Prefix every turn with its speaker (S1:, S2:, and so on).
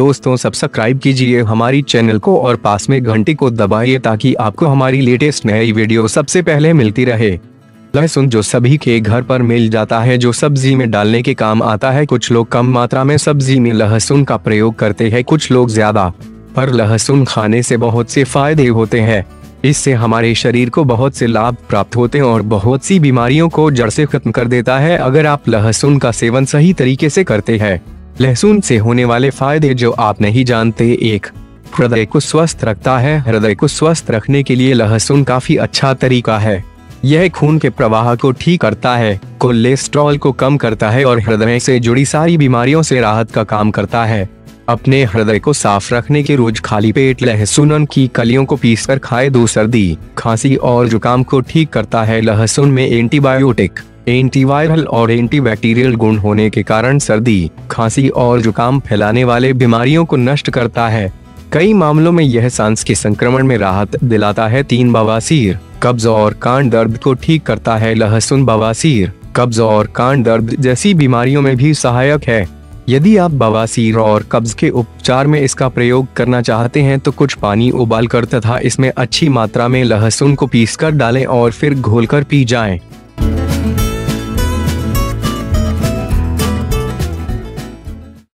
S1: दोस्तों सब्सक्राइब कीजिए हमारी चैनल को और पास में घंटी को दबाइए ताकि आपको हमारी लेटेस्ट नई वीडियो सबसे पहले मिलती रहे। लहसुन जो सभी के घर पर मिल जाता है, जो सब्ज़ी में डालने के काम आता है, कुछ लोग कम मात्रा में सब्ज़ी में लहसुन का प्रयोग करते हैं, कुछ लोग ज़्यादा। पर लहसुन खाने से बहुत से फ़ायदे होते हैं। इससे हमारे शरीर को बहुत से लाभ प्राप्त होते हैं और बहुत सी बीमारियों को जड़ से खत्म कर देता है, अगर आप लहसुन का सेवन सही तरीके से करते हैं। लहसुन से होने वाले फ़ायदे जो आप नहीं जानते, एक, हृदय को स्वस्थ रखता है। हृदय को स्वस्थ रखने के लिए लहसुन काफ़ी अच्छा तरीका है। यह खून के प्रवाह को ठीक करता है, कोलेस्ट्रॉल को कम करता है और हृदय से जुड़ी सारी बीमारियों से राहत का काम करता है। अपने हृदय को साफ़ रखने के रोज खाली पेट लहसुन की कलियों को पीसकर खाए। दो, सर्दी, खांसी और जुकाम को ठीक करता है। लहसुन में एंटीबायोटिक एंटीवायरल और एंटीबैक्टीरियल गुण होने के कारण सर्दी, खांसी और जुकाम फैलाने वाले बीमारियों को नष्ट करता है। कई मामलों में यह सांस के संक्रमण में राहत दिलाता है। तीन बवासीर, कब्ज और कान दर्द को ठीक करता है। लहसुन बवासीर, कब्ज और कान दर्द जैसी बीमारियों में भी सहायक है। यदि आप बवासीर और कब्ज के उपचार में इसका प्रयोग करना चाहते हैं तो कुछ पानी उबाल कर तथा इसमें अच्छी मात्रा में लहसुन को पीसकर डालें और फिर घोलकर पी जाएँ।